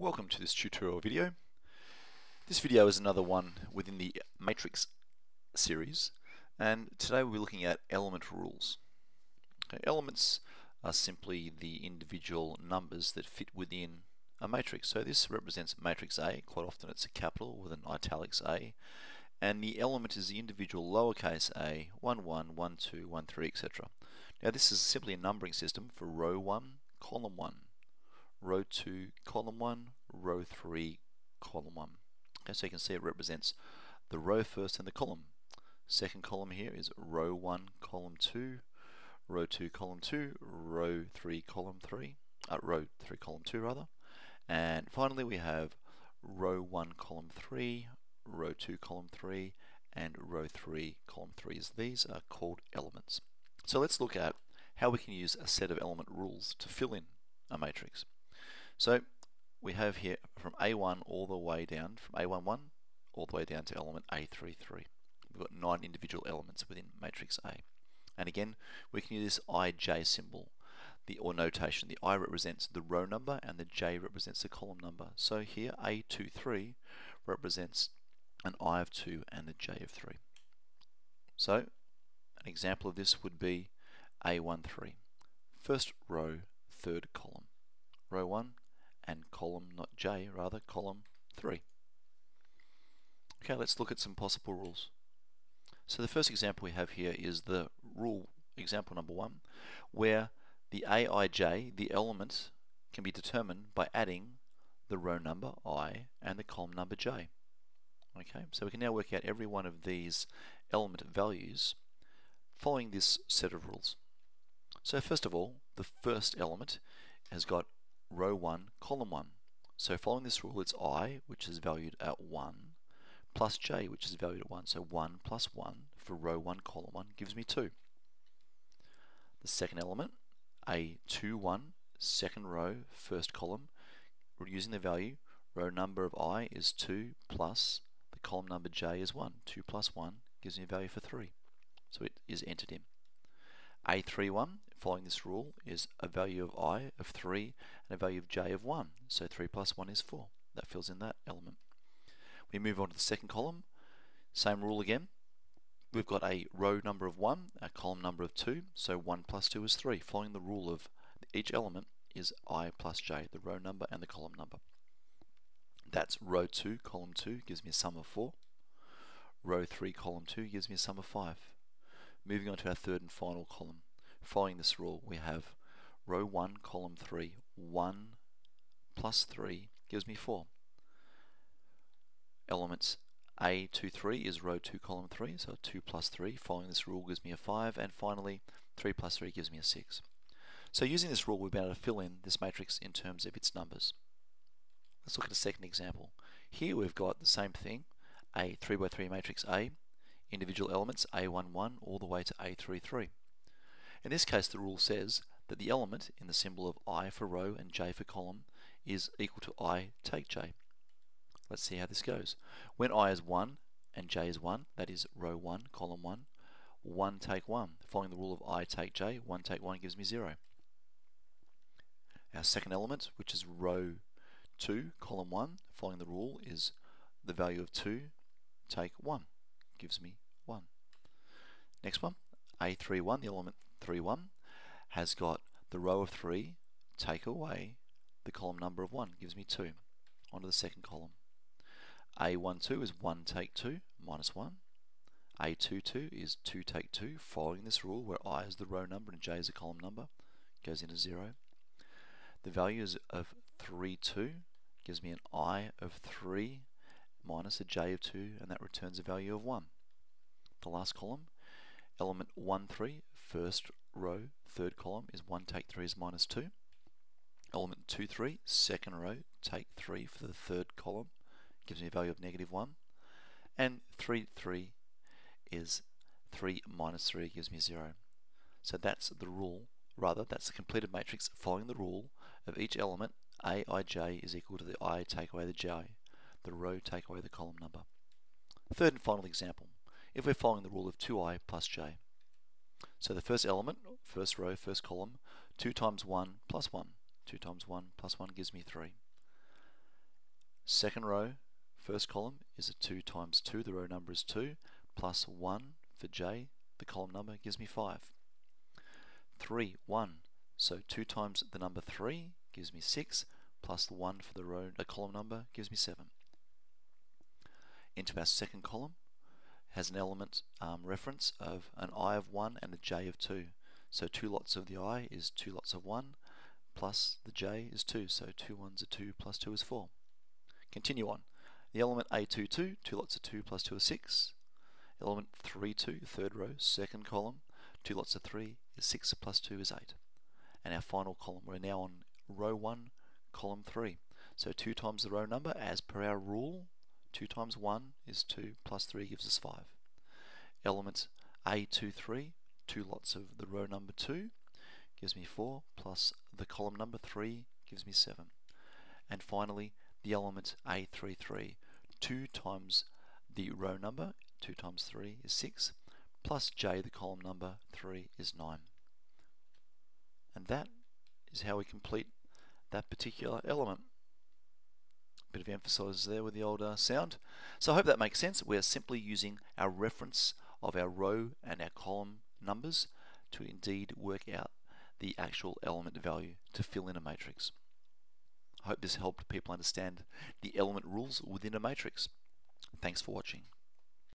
Welcome to this tutorial video. This video is another one within the matrix series and today we'll be looking at element rules. Okay, elements are simply the individual numbers that fit within a matrix. So this represents matrix A, quite often it's a capital with an italics A and the element is the individual lowercase a, 1, 1, 1, 2, 1, 3, etc. Now this is simply a numbering system for row 1, column 1 row 2, column 1, row 3, column 1. Okay, so you can see it represents the row first and the column. Second column here is row 1, column 2, row 2, column 2, row 3, column 3, uh, row 3, column 2 rather. And finally we have row 1, column 3, row 2, column 3, and row 3, column 3. These are called elements. So let's look at how we can use a set of element rules to fill in a matrix. So we have here from A1 all the way down, from A11 all the way down to element A33. We've got nine individual elements within matrix A. And again, we can use this IJ symbol, the or notation. The I represents the row number and the J represents the column number. So here A23 represents an I of 2 and a J of 3. So an example of this would be A13. First row, third column. Row 1, and column, not J, rather column 3. Okay, let's look at some possible rules. So the first example we have here is the rule, example number 1, where the aij, the element, can be determined by adding the row number i and the column number j. Okay, so we can now work out every one of these element values following this set of rules. So first of all, the first element has got row 1, column 1. So following this rule, it's i, which is valued at 1, plus j, which is valued at 1. So 1 plus 1 for row 1, column 1 gives me 2. The second element, a 2, 1, second row, first column, we're using the value, row number of i is 2 plus the column number j is 1. 2 plus 1 gives me a value for 3. So it is entered in. A31, following this rule, is a value of i of 3 and a value of j of 1. So 3 plus 1 is 4. That fills in that element. We move on to the second column. Same rule again. We've got a row number of 1, a column number of 2, so 1 plus 2 is 3. Following the rule of each element is i plus j, the row number and the column number. That's row 2, column 2 gives me a sum of 4. Row 3, column 2 gives me a sum of 5. Moving on to our third and final column. Following this rule, we have row 1, column 3, 1 plus 3 gives me 4. Elements A 2, 3 is row 2, column 3, so 2 plus 3. Following this rule gives me a 5, and finally 3 plus 3 gives me a 6. So using this rule, we've been able to fill in this matrix in terms of its numbers. Let's look at a second example. Here we've got the same thing, a 3 by 3 matrix A, individual elements A11 all the way to A33. In this case the rule says that the element in the symbol of I for row and J for column is equal to I take J. Let's see how this goes. When I is 1 and J is 1, that is row 1, column 1, 1 take 1. Following the rule of I take J, 1 take 1 gives me 0. Our second element, which is row 2, column 1, following the rule is the value of 2 take 1 gives me 1. Next one, A31, the element 31, has got the row of 3, take away the column number of 1, gives me 2. Onto the second column. A12 is 1 take 2, minus 1. A22 is 2 take 2, following this rule where I is the row number and J is the column number, goes into 0. The values of 3, 2 gives me an I of 3 minus a j of 2 and that returns a value of 1. The last column, element 1, 3, first row, third column is 1 take 3 is minus 2. Element 2, 3, second row, take 3 for the third column, gives me a value of negative 1. And 3, 3 is 3 minus 3 gives me 0. So that's the rule, rather that's the completed matrix following the rule of each element aij is equal to the i take away the j the row take away the column number. Third and final example, if we're following the rule of 2i plus j. So the first element, first row, first column, 2 times 1 plus 1. 2 times 1 plus 1 gives me 3. Second row, first column is a 2 times 2, the row number is 2, plus 1 for j, the column number gives me 5. 3, 1, so 2 times the number 3 gives me 6, plus the 1 for the row, the column number gives me 7. Into our second column has an element um, reference of an i of 1 and a j of 2. So two lots of the i is two lots of 1, plus the j is 2, so 2 ones are 2 plus 2 is 4. Continue on. The element A22, 2 lots of 2 plus 2 is 6. Element 32, third row, second column, 2 lots of 3 is 6 plus 2 is 8. And our final column, we're now on row 1, column 3. So 2 times the row number, as per our rule, 2 times 1 is 2, plus 3 gives us 5. Element A23, 2 lots of the row number 2, gives me 4, plus the column number 3 gives me 7. And finally, the element A33, 2 times the row number, 2 times 3 is 6, plus j, the column number, 3 is 9. And that is how we complete that particular element. Bit of emphasis there with the old uh, sound. So I hope that makes sense. We are simply using our reference of our row and our column numbers to indeed work out the actual element value to fill in a matrix. I hope this helped people understand the element rules within a matrix. Thanks for watching.